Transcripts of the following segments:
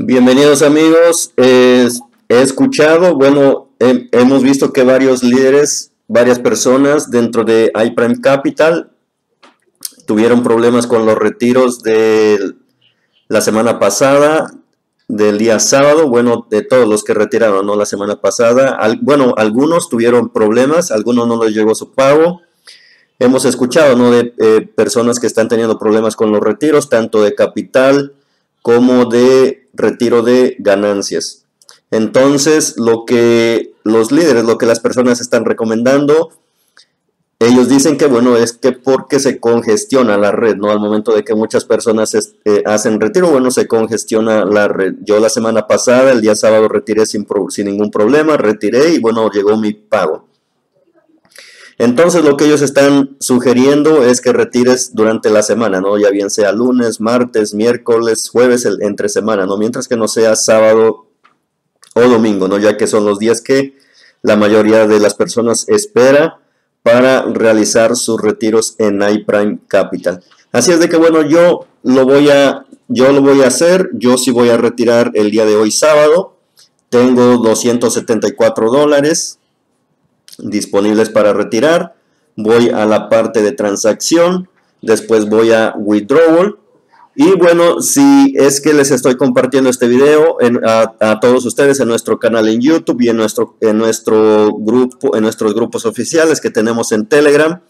Bienvenidos amigos, he escuchado, bueno, hemos visto que varios líderes, varias personas dentro de iPrime Capital tuvieron problemas con los retiros de la semana pasada, del día sábado, bueno, de todos los que retiraron. La semana pasada, bueno, algunos tuvieron problemas, algunos no les llegó su pago. Hemos escuchado, ¿no? De eh, personas que están teniendo problemas con los retiros, tanto de capital como de retiro de ganancias. Entonces, lo que los líderes, lo que las personas están recomendando, ellos dicen que bueno, es que porque se congestiona la red, ¿no? Al momento de que muchas personas eh, hacen retiro, bueno, se congestiona la red. Yo la semana pasada, el día sábado, retiré sin, sin ningún problema, retiré y bueno, llegó mi pago. Entonces lo que ellos están sugiriendo es que retires durante la semana, ¿no? Ya bien sea lunes, martes, miércoles, jueves, entre semana, ¿no? Mientras que no sea sábado o domingo, ¿no? Ya que son los días que la mayoría de las personas espera para realizar sus retiros en iPrime Capital. Así es de que bueno, yo lo voy a yo lo voy a hacer, yo sí voy a retirar el día de hoy sábado. Tengo 274 dólares disponibles para retirar. Voy a la parte de transacción. Después voy a withdrawal. Y bueno, si es que les estoy compartiendo este video a, todos ustedes en nuestro canal en YouTube y en nuestro, en nuestro grupo, en nuestros grupos oficiales que tenemos en Telegram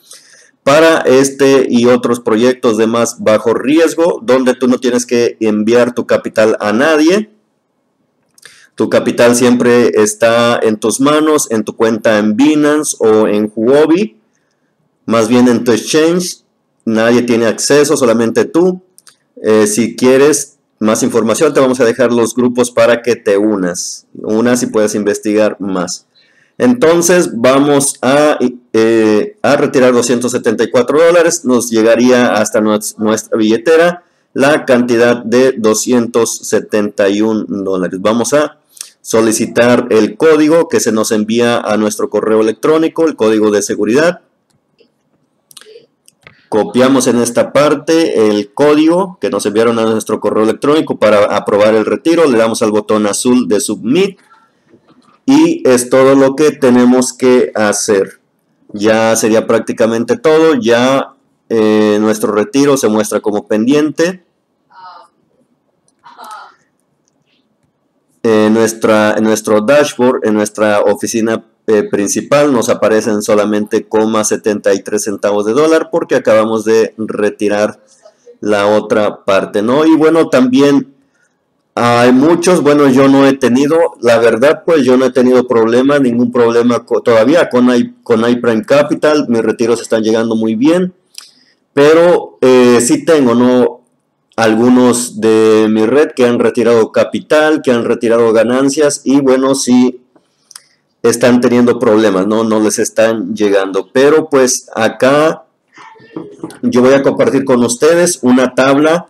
para este y otros proyectos de más bajo riesgo, donde tú no tienes que enviar tu capital a nadie, tu capital siempre está en tus manos, en tu cuenta en Binance o en Huobi, más bien en tu exchange. Nadie tiene acceso, solamente tú. Eh, si quieres más información, te vamos a dejar los grupos para que te unas. Unas y puedes investigar más. Entonces vamos a, eh, a retirar 274 dólares. Nos llegaría hasta nuestra billetera la cantidad de 271 dólares. Vamos a solicitar el código que se nos envía a nuestro correo electrónico, el código de seguridad. Copiamos en esta parte el código que nos enviaron a nuestro correo electrónico para aprobar el retiro. Le damos al botón azul de Submit. Y es todo lo que tenemos que hacer. Ya sería prácticamente todo. Ya eh, nuestro retiro se muestra como pendiente. en, nuestra, en nuestro dashboard, en nuestra oficina eh, principal, nos aparecen solamente 73 centavos de dólar porque acabamos de retirar la otra parte, ¿no? Y bueno, también hay muchos, bueno, yo no he tenido, la verdad, pues yo no he tenido problema, ningún problema todavía con, I, con iPrime Capital, mis retiros están llegando muy bien, pero eh, sí tengo, ¿no? Algunos de mi red que han retirado capital, que han retirado ganancias y bueno, sí están teniendo problemas, ¿no? No les están llegando. Pero pues acá yo voy a compartir con ustedes una tabla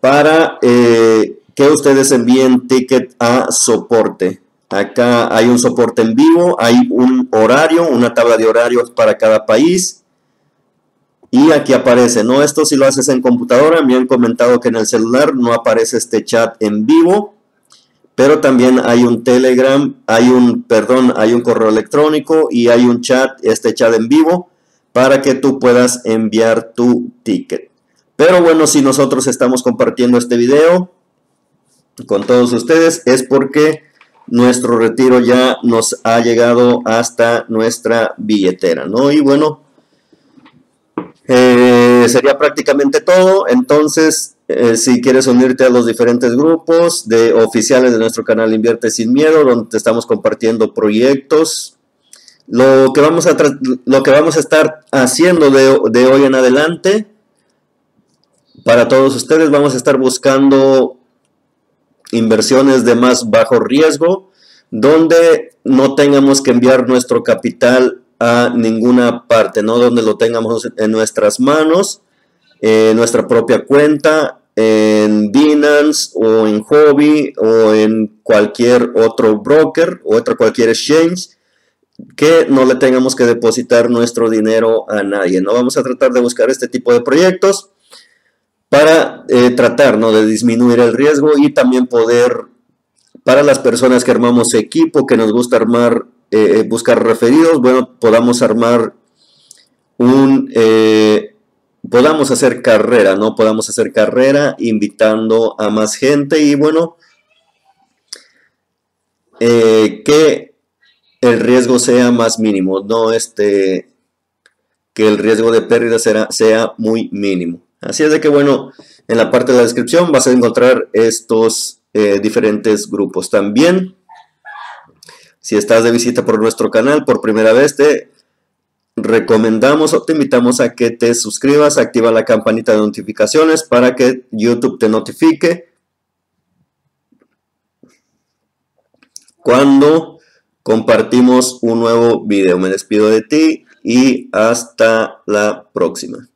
para eh, que ustedes envíen ticket a soporte. Acá hay un soporte en vivo, hay un horario, una tabla de horarios para cada país y aquí aparece, ¿no? Esto si lo haces en computadora, me han comentado que en el celular no aparece este chat en vivo, pero también hay un Telegram, hay un, perdón, hay un correo electrónico y hay un chat, este chat en vivo, para que tú puedas enviar tu ticket. Pero bueno, si nosotros estamos compartiendo este video con todos ustedes, es porque nuestro retiro ya nos ha llegado hasta nuestra billetera, ¿no? Y bueno, eh, sería prácticamente todo. Entonces, eh, si quieres unirte a los diferentes grupos de oficiales de nuestro canal Invierte Sin Miedo, donde estamos compartiendo proyectos, lo que vamos a, lo que vamos a estar haciendo de, de hoy en adelante, para todos ustedes, vamos a estar buscando inversiones de más bajo riesgo, donde no tengamos que enviar nuestro capital a ninguna parte, ¿no? Donde lo tengamos en nuestras manos, en nuestra propia cuenta, en Binance o en Hobby o en cualquier otro broker o otra cualquier exchange que no le tengamos que depositar nuestro dinero a nadie. No vamos a tratar de buscar este tipo de proyectos para eh, tratar ¿no? de disminuir el riesgo y también poder para las personas que armamos equipo, que nos gusta armar, eh, buscar referidos, bueno, podamos armar un, eh, podamos hacer carrera, ¿no? Podamos hacer carrera invitando a más gente y bueno, eh, que el riesgo sea más mínimo, no este, que el riesgo de pérdida sea, sea muy mínimo. Así es de que bueno, en la parte de la descripción vas a encontrar estos eh, diferentes grupos. También, si estás de visita por nuestro canal por primera vez, te recomendamos o te invitamos a que te suscribas, activa la campanita de notificaciones para que YouTube te notifique cuando compartimos un nuevo video. Me despido de ti y hasta la próxima.